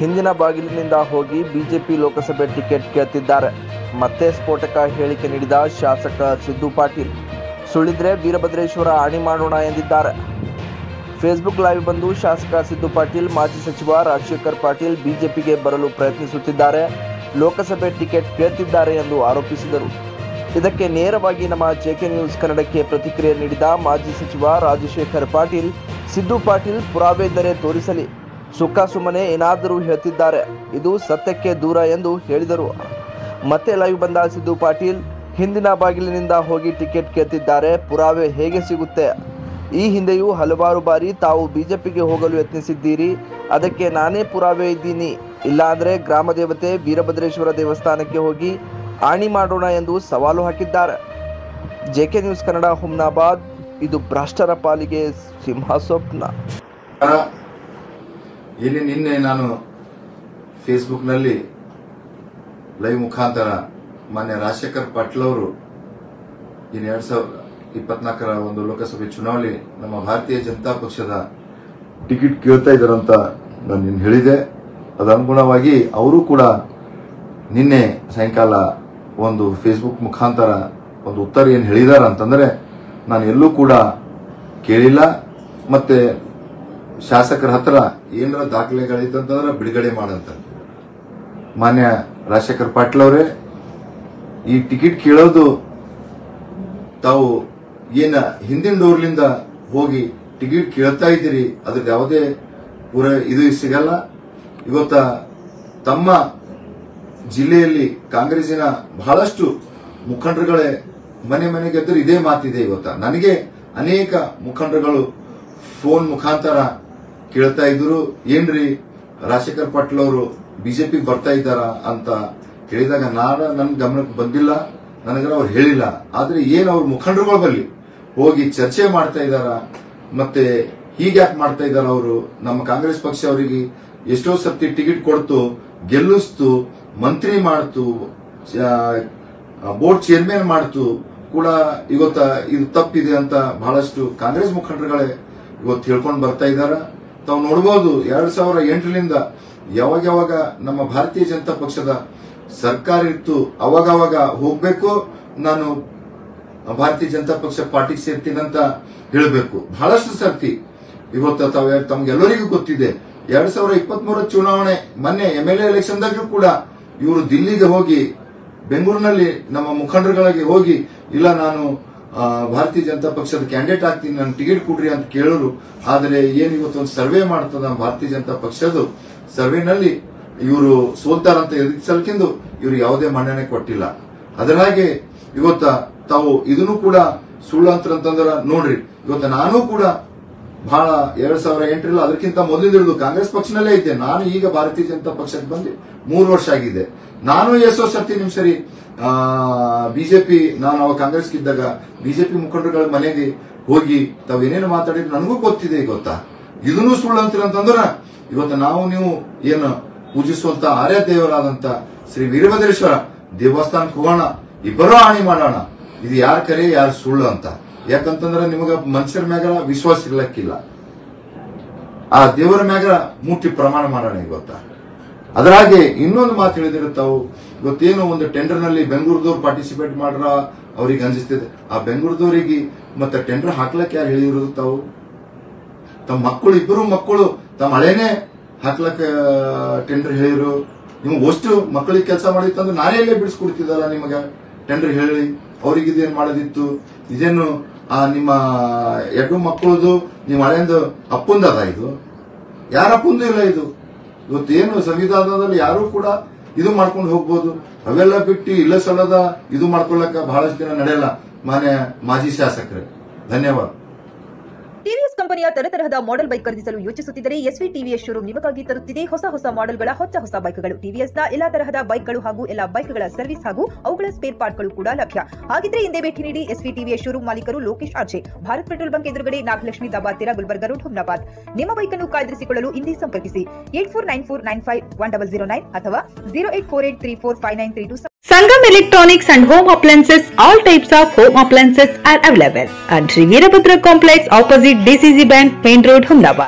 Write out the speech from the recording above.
ಹಿಂದಿನ ಬಾಗಿಲಿನಿಂದ ಹೋಗಿ ಬಿಜೆಪಿ ಲೋಕಸಭೆ ಟಿಕೆಟ್ ಕೇಳ್ತಿದ್ದಾರೆ. ಮತ್ತೆ ಸ್ಫೋಟಕ ಹೇಳಿಕೆ ನೀಡಿದ ಶಾಸಕ ಸಿದ್ದು ಪಾಟೀಲ್. ಸುಳಿದ್ರೆ ವೀರಭದ್ರೇಶ್ವರ ಆಣಿ ಮಾಡೋಣ ಎಂದಿದ್ದಾರೆ. ಫೇಸ್ಬುಕ್ ಲೈವ್ ಬಂದು ಶಾಸಕ ಸಿದ್ದು ಪಾಟೀಲ್, ಮಾಜಿ ಸಚಿವ ರಾಜಶೇಖರ್ ಪಾಟೀಲ್ ಬಿಜೆಪಿಗೆ ಬರಲು ಪ್ರಯತ್ನಿಸುತ್ತಿದ್ದಾರೆ. ಲೋಕಸಭೆ ಟಿಕೆಟ್ ಕೇಳ್ತಿದ್ದಾರೆ ಎಂದು ಆರೋಪಿಸಿದರು. ಇದಕ್ಕೆ ನೇರವಾಗಿ ನಮ್ಮ ಜೆಕೆ ನ್ಯೂಸ್ ಕನ್ನಡಕ್ಕೆ ಪ್ರತಿಕ್ರಿಯೆ ನೀಡಿದ ಮಾಜಿ ಸಚಿವ ರಾಜಶೇಖರ್ ಪಾಟೀಲ್, ಸಿದ್ದು ಪಾಟೀಲ್ ಪುರಾವೆ ತೋರಿಸಲಿ. ಸುಖ ಸುಮ್ಮನೆ ಏನಾದರೂ ಹೇಳ್ತಿದ್ದಾರೆ. ಇದು ಸತ್ಯಕ್ಕೆ ದೂರ ಎಂದು ಹೇಳಿದರು. ಮತ್ತೆ ಲೈವ್ ಬಂದ ಸಿದ್ದು ಪಾಟೀಲ್, ಹಿಂದಿನ ಬಾಗಿಲಿನಿಂದ ಹೋಗಿ ಟಿಕೆಟ್ ಕೇಳ್ತಿದ್ದಾರೆ. ಪುರಾವೆ ಹೇಗೆ ಸಿಗುತ್ತೆ? ಈ ಹಿಂದೆಯೂ ಹಲವಾರು ಬಾರಿ ತಾವು ಬಿಜೆಪಿಗೆ ಹೋಗಲು ಯತ್ನಿಸಿದ್ದೀರಿ. ಅದಕ್ಕೆ ನಾನೇ ಪುರಾವೆ ಇದ್ದೀನಿ. ಇಲ್ಲಾಂದ್ರೆ ಗ್ರಾಮ ದೇವತೆ ವೀರಭದ್ರೇಶ್ವರ ದೇವಸ್ಥಾನಕ್ಕೆ ಹೋಗಿ ಆಣಿ ಮಾಡೋಣ ಎಂದು ಸವಾಲು ಹಾಕಿದ್ದಾರೆ. J K news Kannada, Humnabad. ಇದು ಭ್ರಷ್ಟರ ಪಾಲಿಗೆ ಸಿಂಹ ಸ್ವಪ್ನ ಇಲ್ಲಿ ನಿನ್ನೆ ನಾನು ಫೇಸ್ಬುಕ್ನಲ್ಲಿ ಲೈವ್ ಮುಖಾಂತರ ಮಾನ್ಯ ರಾಜಶೇಖರ್ ಪಾಟೀಲ್ ಅವರು ಇನ್ನು ಎರಡ್ ಸಾವಿರದ ಇಪ್ಪತ್ನಾಲ್ಕರ ಒಂದು ಲೋಕಸಭೆ ಚುನಾವಣೆ ನಮ್ಮ ಭಾರತೀಯ ಜನತಾ ಪಕ್ಷದ ಟಿಕೆಟ್ ಕೇಳ್ತಾ ಇದ್ದಾರಂತ ನಾನು ನಿನ್ನೆ ಹೇಳಿದೆ. ಅದನುಗುಣವಾಗಿ ಅವರು ಕೂಡ ನಿನ್ನೆ ಸಾಯಂಕಾಲ ಒಂದು ಫೇಸ್ಬುಕ್ ಮುಖಾಂತರ ಒಂದು ಉತ್ತರ ಏನು ಹೇಳಿದಾರ ಅಂತಂದ್ರೆ ನಾನು ಎಲ್ಲೂ ಕೂಡ ಕೇಳಿಲ್ಲ. ಮತ್ತೆ ಶಾಸಕರ ಹತ್ರ ಏನರ ದಾಖಲೆಗಳಿತ್ತಂತಂದ್ರೆ ಬಿಡುಗಡೆ ಮಾಡಂತ ಮಾನ್ಯ ರಾಜಶೇಖರ್ ಪಾಟೀಲ್ ಅವರೇ, ಈ ಟಿಕೆಟ್ ಕೇಳೋದು ತಾವು ಏನ ಹಿಂದಿನ ಡೋರ್ಲಿಂದ ಹೋಗಿ ಟಿಕೆಟ್ ಕೇಳ್ತಾ ಇದ್ದೀರಿ, ಅದ್ರದ್ದು ಯಾವುದೇ ಪೂರ ಇದು ಸಿಗಲ್ಲ. ಇವತ್ತ ತಮ್ಮ ಜಿಲ್ಲೆಯಲ್ಲಿ ಕಾಂಗ್ರೆಸ್ಸಿನ ಬಹಳಷ್ಟು ಮುಖಂಡರುಗಳೇ ಮನೆ ಮನೆಗೆ ಎದ್ದರು ಇದೇ ಮಾತಿದೆ ಇವತ್ತ. ನನಗೆ ಅನೇಕ ಮುಖಂಡರುಗಳು ಫೋನ್ ಮುಖಾಂತರ ಕೇಳ್ತಾ ಇದ್ರು, ಏನ್ರಿ, ರಾಜಶೇಖರ್ ಪಾಟೀಲ್ ಅವರು ಬಿಜೆಪಿ ಬರ್ತಾ ಇದ್ದಾರ ಅಂತ ಕೇಳಿದಾಗ ನಾನು ನನ್ನ ಗಮನಕ್ಕೆ ಬಂದಿಲ್ಲ, ನನಗರ ಅವ್ರು ಹೇಳಿಲ್ಲ. ಆದ್ರೆ ಏನ್ ಅವ್ರ ಮುಖಂಡರುಗಳು ಬಲ್ಲಿ ಹೋಗಿ ಚರ್ಚೆ ಮಾಡ್ತಾ ಇದ್ದಾರ? ಮತ್ತೆ ಹೀಗ್ಯಾಕ್ ಮಾಡ್ತಾ ಇದಾರ ಅವರು? ನಮ್ಮ ಕಾಂಗ್ರೆಸ್ ಪಕ್ಷ ಅವರಿಗೆ ಎಷ್ಟೋ ಸರ್ತಿ ಟಿಕೆಟ್ ಕೊಡ್ತು, ಗೆಲ್ಲಿಸ್ತು, ಮಂತ್ರಿ ಮಾಡ್ತು ಬೋರ್ಡ್ ಚೇರ್ಮನ್ ಮಾಡ್ತು. ಕೂಡ ಇವತ್ತ ಇದು ತಪ್ಪಿದೆ ಅಂತ ಬಹಳಷ್ಟು ಕಾಂಗ್ರೆಸ್ ಮುಖಂಡರುಗಳೇ ಇವತ್ತು ಹೇಳ್ಕೊಂಡು ಬರ್ತಾ ಇದಾರ ತಾವು ನೋಡಬಹುದು ಎರಡ್ ಸಾವಿರ ಎಂಟರಿಂದ ಯಾವಾಗ ಯಾವಾಗ ನಮ್ಮ ಭಾರತೀಯ ಜನತಾ ಪಕ್ಷದ ಸರ್ಕಾರ ಇತ್ತು ಅವಾಗ ಅವಾಗ ಹೋಗ್ಬೇಕು, ನಾನು ಭಾರತೀಯ ಜನತಾ ಪಕ್ಷ ಪಾರ್ಟಿಗೆ ಸೇರ್ತೀನಿ ಅಂತ ಹೇಳಬೇಕು. ಬಹಳಷ್ಟು ಸರ್ತಿ ಇವತ್ತು ತಾವು ತಮ್ಗೆಲ್ಲರಿಗೂ ಗೊತ್ತಿದೆ. ಎರಡ್ ಸಾವಿರ ಇಪ್ಪತ್ತ್ ಮೂರ ಚುನಾವಣೆ, ಮೊನ್ನೆ ಎಂ ಎಲ್ ಎ ಎಲೆಕ್ಷನ್ದಾಗೂ ಕೂಡ ಇವರು ದಿಲ್ಲಿಗೆ ಹೋಗಿ, ಬೆಂಗಳೂರಿನಲ್ಲಿ ನಮ್ಮ ಮುಖಂಡರುಗಳಿಗೆ ಹೋಗಿ, ಇಲ್ಲ ನಾನು ಭಾರತೀಯ ಜನತಾ ಪಕ್ಷದ ಕ್ಯಾಂಡಿಡೇಟ್ ಆಗ್ತೀನಿ, ನಾನು ಟಿಕೆಟ್ ಕೊಡ್ರಿ ಅಂತ ಕೇಳೋರು, ಆದರೆ ಏನ್ ಇವತ್ತೊಂದು ಸರ್ವೆ ಮಾಡ್ತದ ಭಾರತೀಯ ಜನತಾ ಪಕ್ಷದ ಸರ್ವೆನಲ್ಲಿ ಇವರು ಸೋಲ್ತಾರಂತ ಎದುರಿಸಲ್ಕಿಂದು ಇವರು ಯಾವುದೇ ಮನ್ನಣೆ ಕೊಟ್ಟಿಲ್ಲ. ಅದರ ಹಾಗೆ ಇವತ್ತ ತಾವು ಇದನ್ನು ಕೂಡ ಸುಳ್ಳು ಅಂತ ಅಂತಂದ್ರ ನೋಡ್ರಿ. ಇವತ್ತ ನಾನು ಕೂಡ ಬಹಳ ಎರಡ್ ಸಾವಿರ ಎಂಟರಲ್ಲಿ, ಅದಕ್ಕಿಂತ ಮೊದಲಿದ್ದು ಕಾಂಗ್ರೆಸ್ ಪಕ್ಷನಲ್ಲೇ ಇದ್ದೆ. ನಾನು ಈಗ ಭಾರತೀಯ ಜನತಾ ಪಕ್ಷಕ್ಕೆ ಬಂದು ಮೂರು ವರ್ಷ ಆಗಿದೆ. ನಾನು ಎಷ್ಟೋ ಸರ್ತಿ ನಿಮ್ ಸರಿ ಬಿಜೆಪಿ, ನಾನು ಅವಾಗ ಕಾಂಗ್ರೆಸ್ ಇದ್ದಾಗ ಬಿಜೆಪಿ ಮುಖಂಡರುಗಳ ಮನೆಗೆ ಹೋಗಿ ತಾವು ಏನೇನು ಮಾತಾಡಿದ್ರು ನನಗೂ ಗೊತ್ತಿದೆ, ಗೊತ್ತಾ? ಇದನ್ನು ಸುಳ್ಳು ಅಂತೀರ ಅಂತಂದ್ರ, ಇವತ್ತು ನಾವು ನೀವು ಏನು ಪೂಜಿಸುವಂತ ಆರ್ಯ ದೇವರಾದಂತ ಶ್ರೀ ವೀರಭದ್ರೇಶ್ವರ ದೇವಸ್ಥಾನಕ್ಕೆ ಹೋಗೋಣ, ಇಬ್ಬರೂ ಹಾನಿ ಮಾಡೋಣ. ಇದು ಯಾರ ಕರೆ, ಯಾರು ಸುಳ್ಳು ಅಂತ. ಯಾಕಂತಂದ್ರೆ ನಿಮಗ ಮನುಷ್ಯರ ಮ್ಯಾಗ ವಿಶ್ವಾಸ ಇರ್ಲಕ್ಕಿಲ್ಲ. ಆ ದೇವರ ಮ್ಯಾಗ ಮೂರ್ತಿ ಪ್ರಮಾಣ ಮಾಡೋಣ ಗೊತ್ತಾ? ಅದರಾಗೆ ಇನ್ನೊಂದು ಮಾತು ಹೇಳಿದಿರುತ್ತಾವು ತಾವು ಇವತ್ತೇನು ಒಂದು ಟೆಂಡರ್ನಲ್ಲಿ ಬೆಂಗಳೂರದವ್ರು ಪಾರ್ಟಿಸಿಪೇಟ್ ಮಾಡ್ರ? ಅವ್ರಿಗೆ ಅನಿಸ್ತಿದೆ. ಆ ಬೆಂಗಳೂರದವ್ರಿಗೆ ಮತ್ತೆ ಟೆಂಡರ್ ಹಾಕ್ಲಕ್ಕೆ ಯಾರು ತಾವು ತಮ್ಮ ಮಕ್ಕಳು, ಇಬ್ಬರು ಮಕ್ಕಳು ತಮ್ಮ ಹಳೇನೆ ಹಾಕ್ಲಕ್ಕ ಟೆಂಡರ್ ಹೇಳಿರು. ನಿಮ್ಗೆ ಅಷ್ಟು ಮಕ್ಕಳಿಗೆ ಕೆಲಸ ಮಾಡಿತ್ತಂದ್ರೆ ನಾನೇ ಇಲ್ಲೇ ಬಿಡಿಸ್ಕೊಡ್ತಿದ್ದಲ್ಲ ನಿಮಗೆ? ಟೆಂಡರ್ ಹೇಳಿ ಅವ್ರಿಗೆ ಇದೇನು ಮಾಡೋದಿತ್ತು? ಇದೇನು ನಿಮ್ಮ ಎರಡು ಮಕ್ಕಳದು, ನಿಮ್ಮ ಹಳೆಯದು ಅಪ್ಪಂದದ ಇದು. ಯಾರ ಅಪ್ಪಂದು ಇಲ್ಲ ಇದು? ಇವತ್ತೇನು ಸಂವಿಧಾನದಲ್ಲಿ ಯಾರು ಕೂಡ ಇದು ಮಾಡ್ಕೊಂಡು ಹೋಗ್ಬೋದು. ಅವೆಲ್ಲ ಬಿಟ್ಟು ಇಲ್ಲ ಸಲದ ಇದು ಮಾಡ್ಕೊಳ್ಳಕ ಬಹಳಷ್ಟು ದಿನ ನಡೆಯಲ್ಲ. ಮಾನ್ಯ ಮಾಜಿ ಶಾಸಕರೇ, ಧನ್ಯವಾದ. ಕಂಪನಿಯ ತರತರಹದ ಮಾಡೆಲ್ ಬೈಕ್ ಖರೀದಿಸಲು ಯೋಚಿಸುತ್ತಿದ್ದರೆ ಎಸ್ವಿ ಟಿವಿಎಸ್ ಶೋರೂಮ್ ನಿಮಗಾಗಿ ತರುತ್ತಿದೆ ಹೊಸ ಹೊಸ ಮಾಡೆಲ್ಗಳ ಹೊಸ ಹೊಸ ಬೈಕ್ಗಳು ಟಿವಿಎಸ್ನ ಎಲ್ಲಾ ತರಹದ ಬೈಕ್ಗಳು ಹಾಗೂ ಎಲ್ಲಾ ಬೈಕ್ಗಳ ಸರ್ವಿಸ್ ಹಾಗೂ ಅವುಗಳ ಸ್ಪೇರ್ ಪಾರ್ಟ್ಗಳು ಕೂಡ ಲಭ್ಯ. ಹಾಗಿದ್ರೆ ಹಿಂದೆ ಭೇಟಿ ನೀಡಿ ಎಸ್ವಿ ಟಿವಿಎಸ್ ಶೋರೂಮ್ ಮಾಲೀಕರು Lokesh RJ Bharat petrol bunk ಎದುರುಗಡೆ ನಾಗಲಕ್ಷ್ಮಿ ದಬಾತಿರ ಗುಲ್ಬರ್ಗ ರೋಡ್ ಹುಮ್ನಾಬಾದ್. ನಿಮ್ಮ ಬೈಕ್ ಅನ್ನು ಕಾಯ್ದಿರಿಸಿಕೊಳ್ಳಲು ಇಂದೇ ಸಂಪರ್ಕಿಸಿ. Eight four nine four nine five one double zero nine ಅಥವಾ zero eight four eight three four five nine three two Sangam Electronics and Home Appliances, all types of home appliances are available. And Sri Veerabhadra Complex opposite DCC Bank, Main Road, Humdabad.